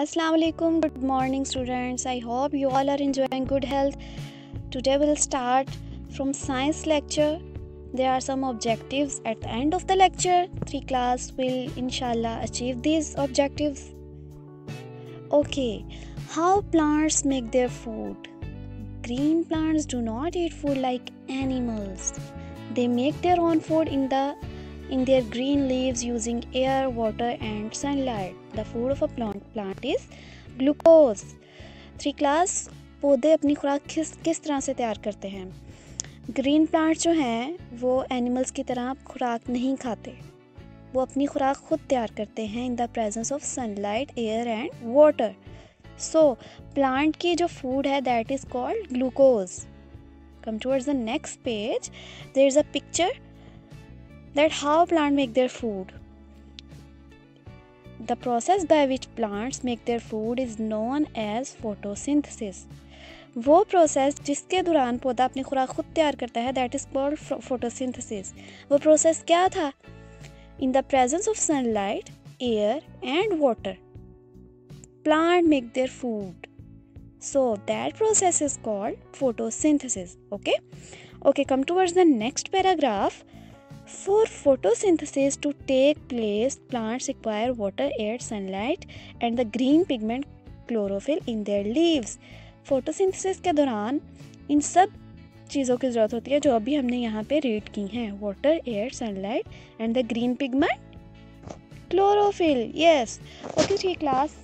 Assalamu alaikum good morning students. I hope you all are enjoying good health. Today we'll start from science lecture. There are some objectives at the end of the lecture. Three class will inshallah achieve these objectives. Okay how plants make their food? Green plants do not eat food like animals. They make their own food in the in their green leaves using air, water and sunlight. The food of a plant, plant is glucose three class पौधे अपनी खुराक किस किस तरह से तैयार करते हैं? ग्रीन प्लांट जो हैं, वो एनिमल्स की तरह खुराक नहीं खाते। वो अपनी खुराक खुद तैयार करते हैं in the presence of sunlight air and water so plant की जो फ़ूड है that is called glucose come towards the next page there is a picture that how plants make their food. The process by which plants make their food is known as photosynthesis. वो process जिसके दौरान पौधा अपनी खुराक खुद तैयार करता है दैट इज़ कॉल्ड फोटोसिंथेसिस वो प्रोसेस क्या था? In the presence of sunlight air and water plant make their food so that process is called photosynthesis okay okay come towards the next paragraph For photosynthesis to take place, plants require water, air, sunlight, and the green pigment chlorophyll in their leaves. Photosynthesis के दौरान इन सब चीज़ों की ज़रूरत होती है जो अभी हमने यहाँ पे रीड की हैं। Water air sunlight and the green pigment chlorophyll yes okay ठीक class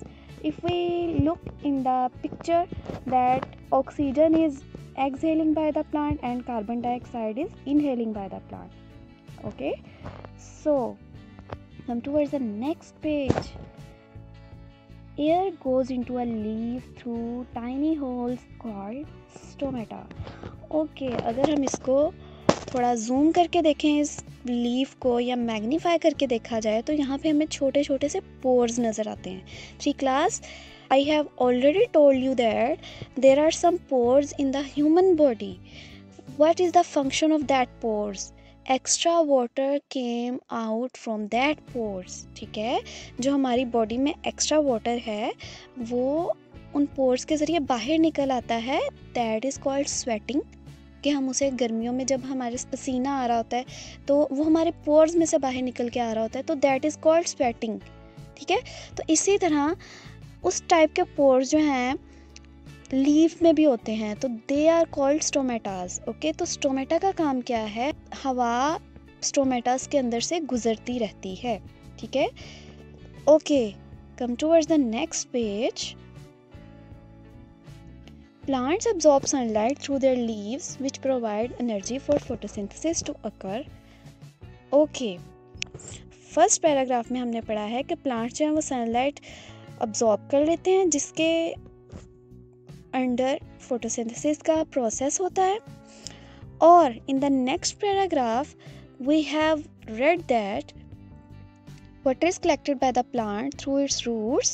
if we look in the picture that oxygen is exhaling by the plant and carbon dioxide is inhaling by the plant okay so come towards the next page air goes into a leaf through tiny holes called stomata okay, अगर हम इसको थोड़ा zoom करके देखें इस leaf को या magnify करके देखा जाए तो यहाँ पे हमें छोटे छोटे से पोर्स नज़र आते हैं three class I have already told you that there are some pores in the human body what is the function of that pores extra water came out from that pores ठीक है? जो हमारी body में extra water है, वो उन pores के ज़रिए बाहर निकल आता है। दैट इज़ कॉल्ड स्वेटिंग कि हम उसे गर्मियों में जब हमारे पसीना आ रहा होता है तो वो हमारे पोर्स में से बाहर निकल के आ रहा होता है। तो दैट इज़ कॉल्ड स्वेटिंग ठीक है? तो इसी तरह उस टाइप के पोर्स जो हैं लीफ में भी होते हैं तो they are called stomatas okay तो स्टोमेटा का काम क्या है? हवा स्टोमेटास के अंदर से गुजरती रहती है, ठीक है? Okay come towards the next page plants absorb sunlight through their leaves, which provide energy for photosynthesis to occur. Okay first paragraph में हमने पढ़ा है कि प्लांट्स जो हैं वो सनलाइट अब्जॉर्ब कर लेते हैं, जिसके अंडर फोटोसिंथेसिस का प्रोसेस होता है। और in the next paragraph we have read that water is collected by the plant through its roots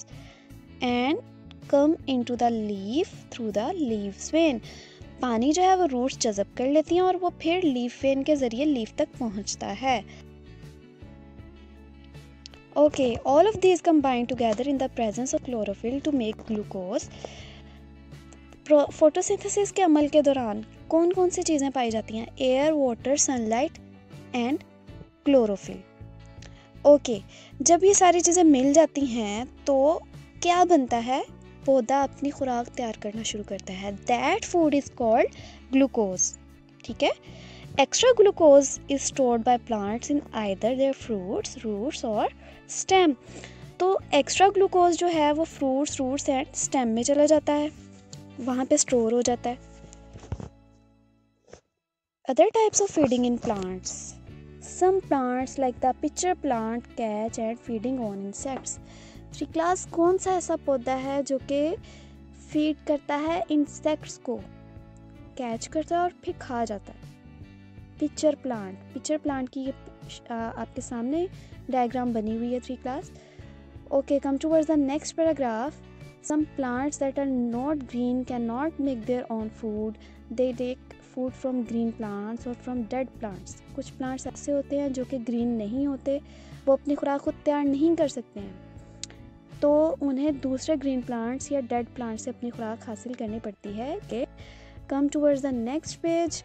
and come into the leaf through the leaf vein. पानी जो है वो रूट्स जज़ब कर लेती हैं और वो फिर लीफ वेन के ज़रिए लीफ तक पहुँचता है। Okay all of these combine together in the presence of chlorophyll to make glucose photosynthesis के अमल के दौरान कौन कौन सी चीज़ें पाई जाती हैं? Air water sunlight and chlorophyll okay जब ये सारी चीज़ें मिल जाती हैं तो क्या बनता है? पौधा अपनी खुराक तैयार करना शुरू करता है। That food is called glucose ठीक है? Extra glucose is stored by plants in either their fruits roots और स्टेम तो एक्स्ट्रा ग्लूकोज जो है, वो फ्रूट्स रूट्स एंड स्टेम में चला जाता है। वहाँ पे स्टोर हो जाता है। Other types of feeding in plants some plants like the picture plant catch and feeding on insects three class कौन सा ऐसा पौधा है जो कि फ़ीड करता है इंसेक्ट्स को? कैच करता है और फिर खा जाता है। पिक्चर प्लांट पिक्चर प्लांट की आपके सामने डायग्राम बनी हुई है three class okay come towards the next paragraph Some plants that are not green cannot make their own food. They take food from green plants or from dead plants. कुछ plants ऐसे होते हैं जो कि green नहीं होते, वो अपनी खुराक खुद तैयार नहीं कर सकते हैं तो उन्हें दूसरे ग्रीन प्लांट्स या डेड प्लांट्स से अपनी खुराक हासिल करनी पड़ती है कि come towards the next page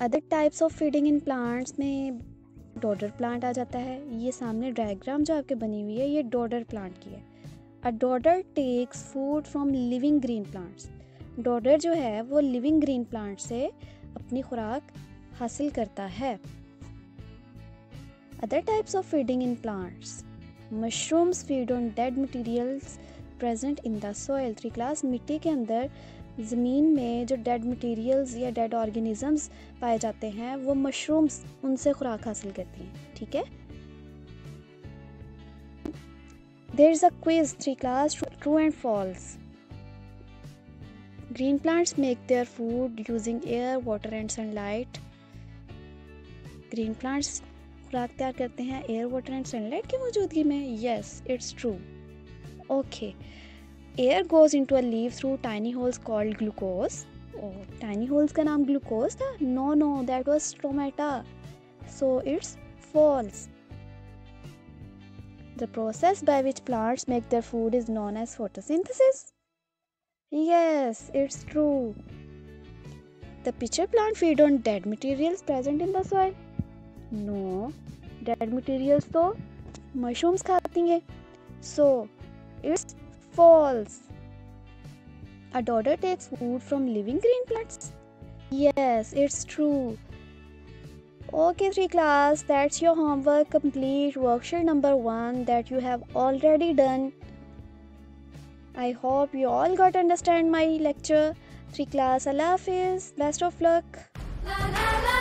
other types of feeding in plants में डॉडर प्लांट आ जाता है ये सामने डायग्राम जो आपके बनी हुई है, ये डोडर प्लांट की है a dodder takes food from living green plants dodder जो है, वो लिविंग ग्रीन प्लांट से अपनी खुराक हासिल करता है। Other types of feeding in plants mushrooms feed on dead materials present in the soil three class मिट्टी के अंदर ज़मीन में जो डेड मटेरियल्स या डेड ऑर्गेनिजम्स पाए जाते हैं, वो मशरूम्स उनसे खुराक हासिल करती हैं। ठीक है? There is a quiz three class true and false green plants make their food using air water and sunlight green plants खुराक तैयार करते हैं एयर वाटर एंड सनलाइट की मौजूदगी में। Yes it's true okay air goes into a leaf through tiny holes called glucose tiny holes का नाम glucose था? No no that was stomata so it's false The process by which plants make their food is known as photosynthesis yes it's true the pitcher plant feed on dead materials present in the soil no dead materials तो mushrooms खाती हैं so it's False. A dodder takes food from living green plants. Yes, it's true. Okay, 3 class, that's your homework complete. Worksheet number 1 that you have already done. I hope you all got understand my lecture. 3 class, Allah Hafiz. Best of luck. La, la, la,